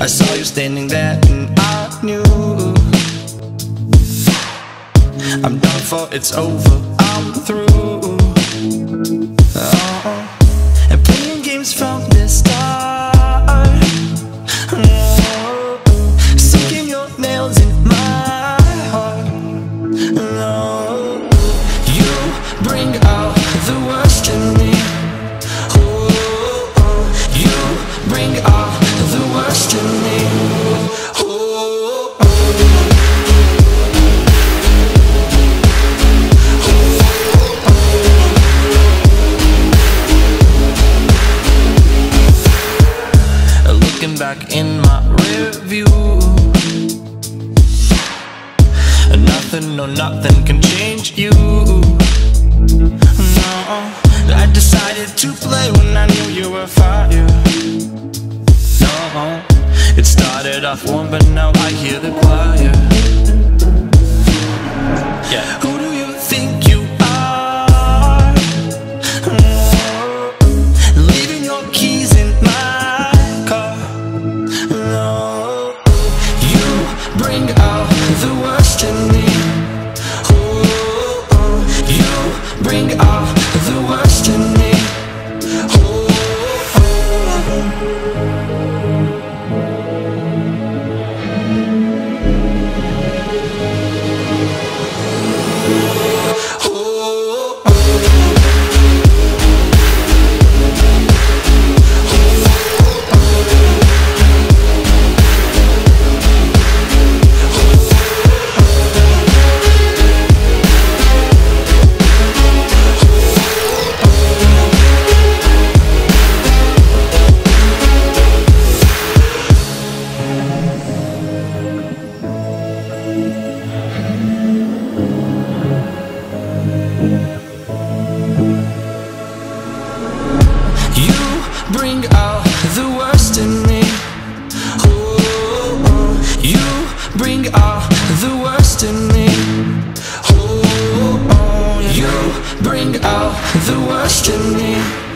I saw you standing there and I knew I'm done for, it's over, I'm through oh. And playing games from back in my rear view Nothing, no nothing can change you. No, I decided to play when I knew you were fire. No, it started off warm but now I hear the choir. Yeah the worst in me. In me. Oh, oh. you bring out the worst in me. Oh, oh. you bring out the worst in me.